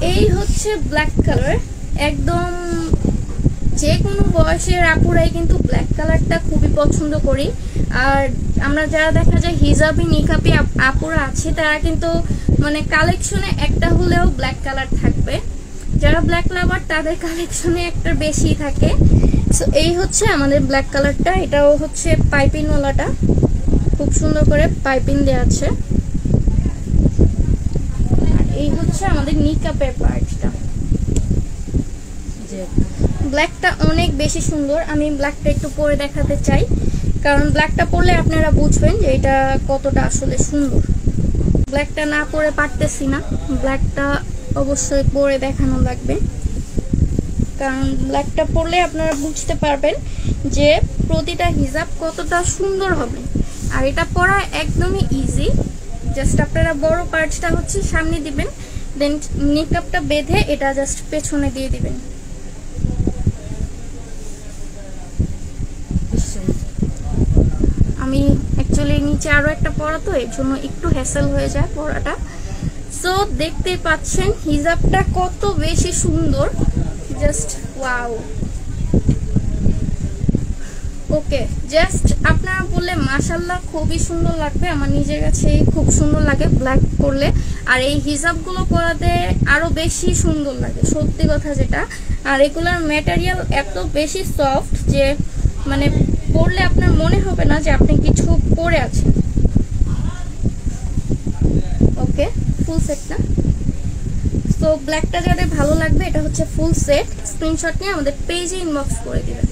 এই হচ্ছে black colour একদম যে কোনো বয়সের আপুরাই কিন্তু ব্ল্যাক কালারটা খুবই পছন্দ করি। আর আমরা যারা দেখা যায় হিজাবি, নিকাপি আপ- আপুরা আছে, তারা কিন্তু মানে কালেকশনে একটা হলেও ব্ল্যাক কালার থাকবে। যারা ব্ল্যাক লাভার তাদের কালেকশনে একটা বেশি থাকে। সো এই হচ্ছে আমাদের ব্ল্যাক কালারটা এটাও হচ্ছে পাইপিংওয়ালাটা খুব সুন্দর করে পাইপিং দেওয়া আছে আর এই হচ্ছে আমাদের নিকাপের পার্টটা ব্ল্যাকটা অনেক বেশি সুন্দর। আমি ব্ল্যাকটা একটু পরে দেখাতে চাই। কারণ ব্ল্যাকটা পরলে আপনারা বুঝবেন যে এটা কতটা আসলে সুন্দর। ব্ল্যাকটা না পরে পারতেছি না। ব্ল্যাকটা অবশ্যই পরে দেখানো লাগবে। কারণ ব্ল্যাকটা পরলে আপনারা বুঝতে পারবেন যে প্রতিটা হিজাব কতটা সুন্দর হবে। আর এটা পরা একদমই ইজি জাস্ট আপনারা বড় পার্টসটা হচ্ছে সামনে দিবেন। দেন মেকআপটা বেঁধে এটা জাস্ট পেছনে দিয়ে দিবেন। আমি অ্যাকচুয়ালি নিচে আরও একটা পড়া তো, এর জন্য একটু হ্যাসেল হয়ে যায় পড়াটা। সো দেখতে পাচ্ছেন হিজাবটা কত বেশি সুন্দর। জাস্ট ওয়াও ওকে জাস্ট আপনারা বললে মাশাল্লাহ খুবই সুন্দর লাগবে, আমার নিজের কাছে খুব সুন্দর লাগে ব্ল্যাক করলে। আর এই হিজাবগুলো পরাতে আরও বেশি সুন্দর লাগে, সত্যি কথা যেটা। আর এগুলোর ম্যাটেরিয়াল এত বেশি সফট যে মানে পরলে আপনার মনে হবে না যে আপনি কিছু পরে আছেন। ওকে ফুল সেট না? তো ব্ল্যাকটা যাদের ভালো লাগবে, এটা হচ্ছে ফুল সেট স্ক্রিনশট নিয়ে আমাদের পেজে ইনবক্স করে দিবেন।